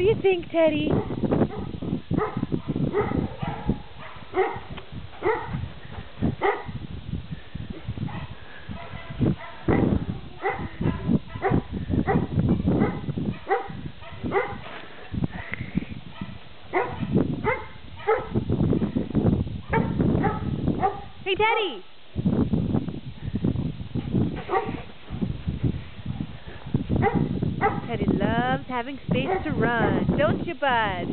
do you think, Teddy? Hey, Teddy! Teddy loves having space to run, don't you, bud?